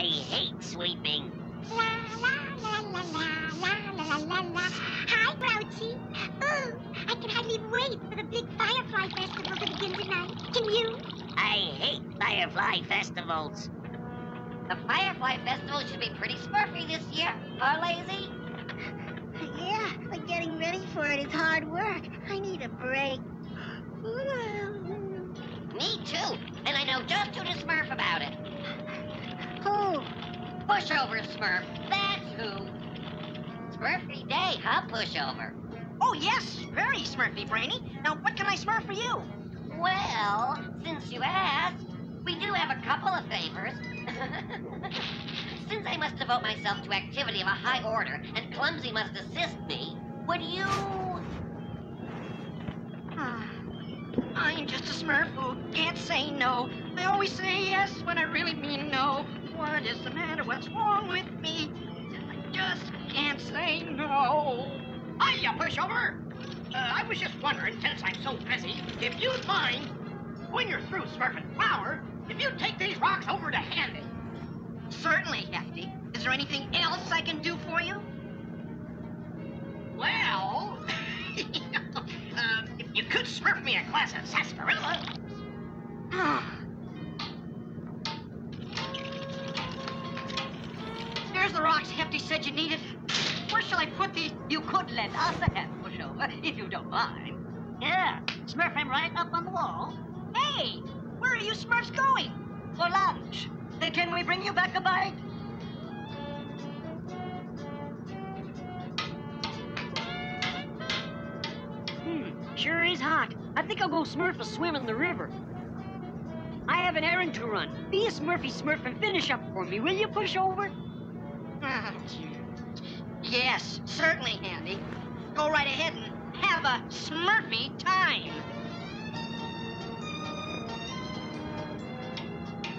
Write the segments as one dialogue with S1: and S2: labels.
S1: I hate sweeping.
S2: La la la la la la la la Hi, Grouchy. Ooh, I can hardly wait for the big Firefly Festival to begin tonight. Can you?
S1: I hate Firefly Festivals.
S3: The Firefly Festival should be pretty smurfy this year, huh, Lazy?
S2: yeah, but getting ready for it is hard work. I need a break.
S3: Me too, and I know just who to smurf about it. Pushover Smurf, that's who. Smurfy day, huh, Pushover?
S4: Oh, yes, very Smurfy, Brainy. Now, what can I smurf for you?
S3: Well, since you asked, we do have a couple of favors. since I must devote myself to activity of a high order and Clumsy must assist me, would you...
S4: I'm just a smurf who can't say no. I always say yes when I really mean no. What is the matter? What's wrong with me? I just can't say no.
S5: Hiya, pushover! Uh, I was just wondering, since I'm so busy, if you'd mind, when you're through smurfing flour, if you'd take these rocks over to Handy.
S4: Certainly, Hefty. Is there anything else I can do for you?
S5: Well, uh, if you could smurf me a glass of sarsaparilla.
S4: Rocks Hefty said you needed. Where shall I put these? You could lend us a hand pushover, if you don't mind.
S6: Yeah, smurf him right up on the wall.
S4: Hey, where are you Smurfs going?
S6: For lunch.
S4: Then can we bring you back a bite?
S6: Hmm, sure is hot. I think I'll go smurf a swim in the river. I have an errand to run. Be a smurfy smurf and finish up for me, will you, pushover?
S4: Ah, yes, certainly, Handy. Go right ahead and have a Smurfy time.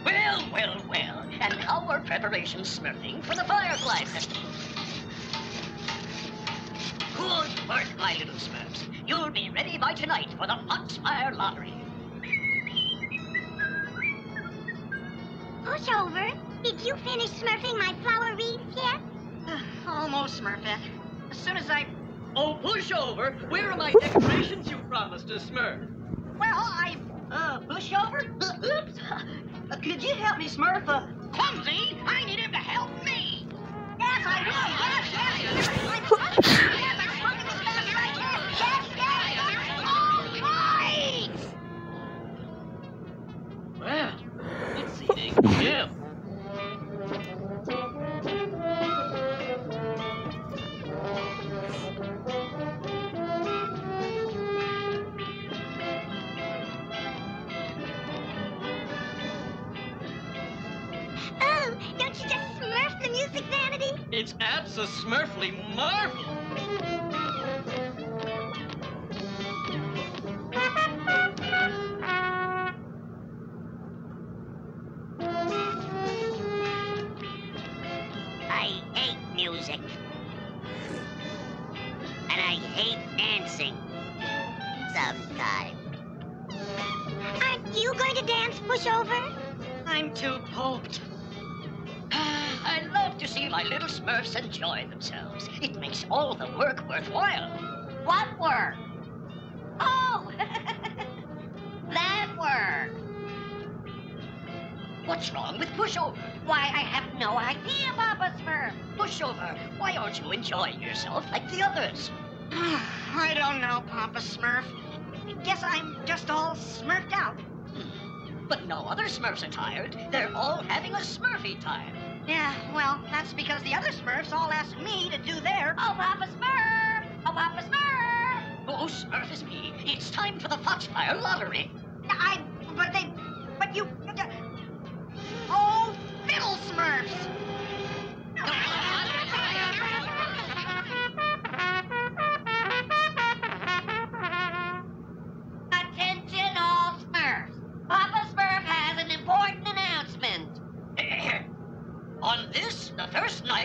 S7: Well, well, well. And how are preparations smurfing for the Firefly Festival? Good work, my little Smurfs. You'll be ready by tonight for the Foxfire Lottery.
S2: Pushover, did you finish smurfing my flower wreaths yet?
S4: Almost, Smurfette. As soon as I...
S8: Oh, pushover! Where are my decorations you promised to smurf?
S4: Well, I... Uh, pushover? Oops. Uh, could you help me smurf a...
S5: Clumsy, I need him to help me.
S4: Yes, I will. Yes, yes,
S8: It's abso-smurfly
S1: marvelous. Sometime.
S2: Aren't you going to dance pushover?
S4: I'm too poked.
S7: To see my little Smurfs enjoy themselves. It makes all the work worthwhile.
S3: What work? Oh! that work.
S7: What's wrong with Pushover?
S3: Why, I have no idea, Papa Smurf.
S7: Pushover, why aren't you enjoying yourself like the others?
S4: I don't know, Papa Smurf. Guess I'm just all smurfed out. Hmm.
S7: But no other Smurfs are tired. They're all having a Smurfy time.
S4: Yeah, well, that's because the other Smurfs all asked me to do their...
S3: Oh, Papa Smurf! Oh, Papa Smurf!
S7: Oh, Smurf is me. It's time for the Foxfire Lottery.
S4: I...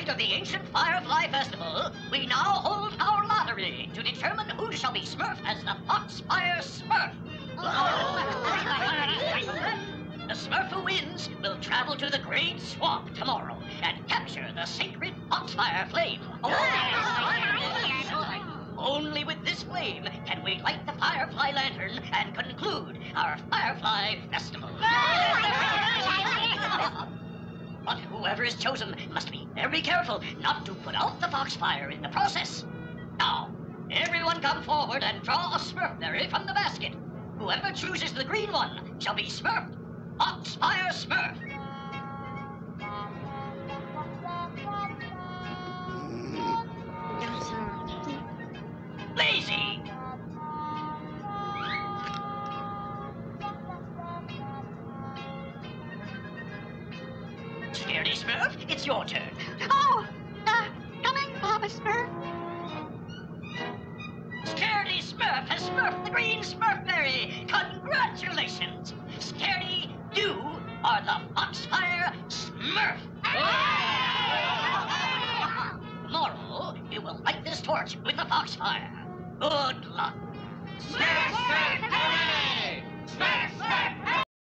S7: first of the ancient Firefly Festival, we now hold our lottery to determine who shall be Smurf as the Foxfire Smurf. The Smurf who wins will travel to the Great Swamp tomorrow and capture the sacred Foxfire Flame. Only with this flame can we light the Firefly Lantern and conclude our Firefly Festival. Whoever is chosen must be very careful not to put out the foxfire in the process. Now, everyone come forward and draw a Smurfberry from the basket. Whoever chooses the green one shall be Smurfed. Foxfire Smurf. It's your turn.
S4: Oh, uh, coming, Papa Smurf.
S7: Scaredy Smurf has smurfed the green Smurfberry. Congratulations. Scaredy, you are the Foxfire Smurf. Tomorrow, you will light this torch with the Foxfire. Good luck.